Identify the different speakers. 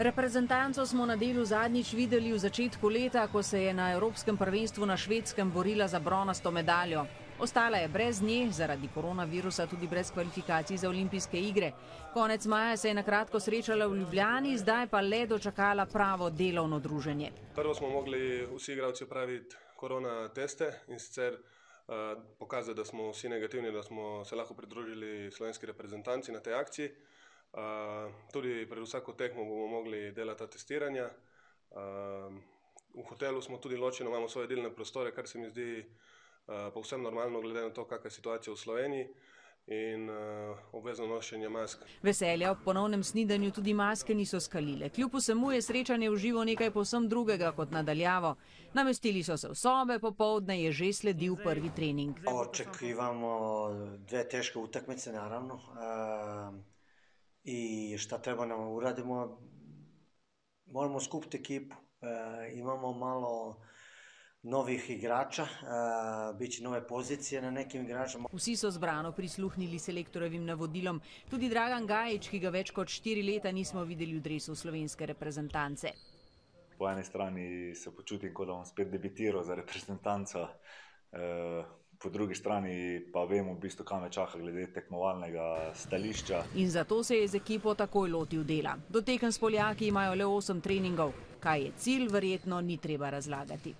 Speaker 1: Reprezentanco smo na delu zadnjič videli v začetku leta, ko se je na Evropskem prvenstvu na švedskem borila za bronasto medaljo. Ostala je brez nje, zaradi koronavirusa tudi brez kvalifikacij za olimpijske igre. Konec maja se je na kratko srečala v Ljubljani, zdaj pa le dočakala pravo delovno druženje.
Speaker 2: Prvo smo mogli vsi igralci opraviti korona teste in sicer uh, pokazati, da smo vsi negativni, da smo se lahko pridružili slovenski reprezentanci na tej akciji. Uh, tudi pred vsako tekmo bomo mogli delati ta testiranja. Uh, v hotelu smo tudi ločeni, imamo svoje delne prostore, kar se mi zdi uh, povsem normalno, glede na to, kakšna je situacija v Sloveniji. In uh, obvezno nošenje mask.
Speaker 1: Veselja ob ponovnem snidanju tudi maske niso skalile. Kljub vsemu je srečanje v živo nekaj povsem drugega kot nadaljavo. Namestili so se v sobe, popovdne je že sledil prvi trening.
Speaker 3: Očekujemo dve težke utakmice, naravno. Uh, i šta treba nam uradimo, moramo skupiti ekipu, e, imamo malo novih igrača, e, bit će nove pozicije na nekim igračama.
Speaker 1: Vsi so zbrano prisluhnili selektorovim navodilom, tudi Dragan Gajič, ki ga več kot štiri leta nismo videli v dresu slovenske reprezentance.
Speaker 4: Po eni strani se počutim, kot da bom spet debitiral za reprezentanco, e, po drugi strani pa vemo, v bistvu, kam me čaka glede tekmovalnega stališča.
Speaker 1: In zato se je z ekipo takoj lotil dela. Do tekem s Poljaki imajo le 8 treningov. Kaj je cilj, verjetno ni treba razlagati.